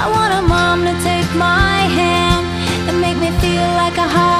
I want a mom to take my hand and make me feel like a heart.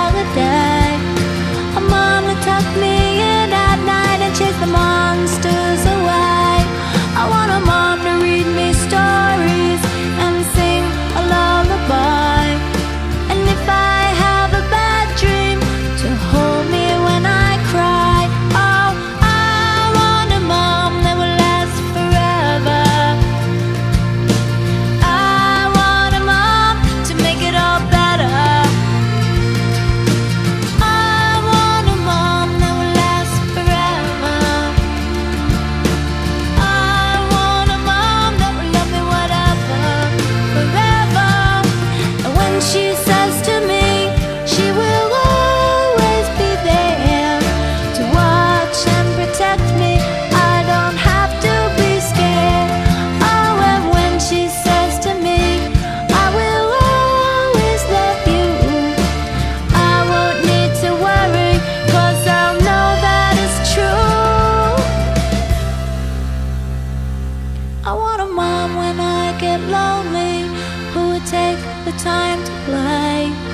time to play.